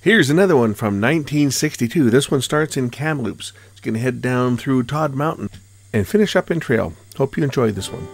Here's another one from 1962. This one starts in Kamloops. It's going to head down through Tod Mountain and finish up in Trail. Hope you enjoy this one.